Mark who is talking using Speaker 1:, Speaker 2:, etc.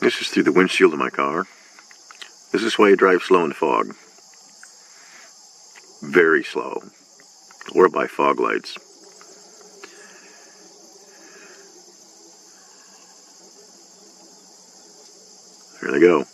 Speaker 1: This is through the windshield of my car. This is why you drive slow in fog. Very slow. Or by fog lights. There they go.